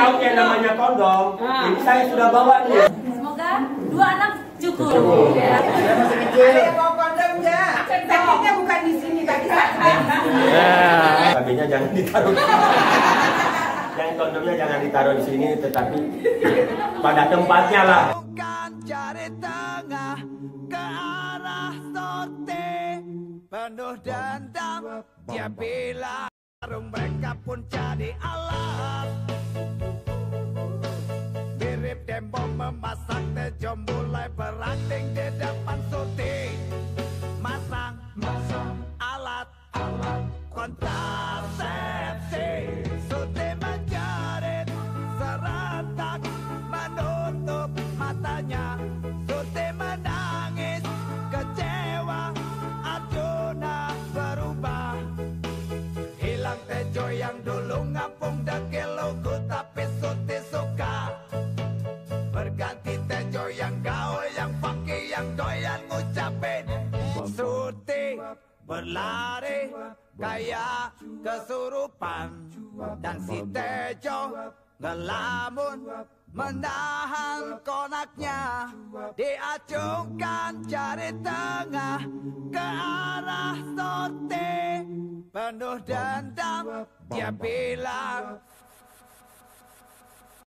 tahu yang namanya kondom. Ah. Ini saya sudah bawa nih. Semoga dua anak cukup. Cukup. Ya. Ada yang mau kondom ya? Sakitnya bukan di sini, kaki sakit. Kabinnya jangan ditaruh. yang kondomnya jangan ditaruh di sini, tetapi pada tempatnya lah. Bukan cari tengah ke arah sorti Penuh dendam Dia bilang mereka pun jadi alat Demo memasak Tejo mulai berakting di depan sorti Masang Masang. Alat Alat. Kontrasepsi. Sorti menjerit Serentak Menutup matanya. Sorti menangis Kecewa Arjuna berubah. Hilang tejo yang dulu ngapung dekil lugu yang doyan ngucapin Suti berlari Kayak kesurupan Dan si tejo ngelamun Menahan konaknya Diacungkan jari tengah Ke arah sorti Penuh dendam Dia bilang